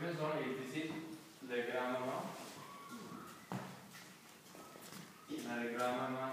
maison est ici le grand-maman. La grand-maman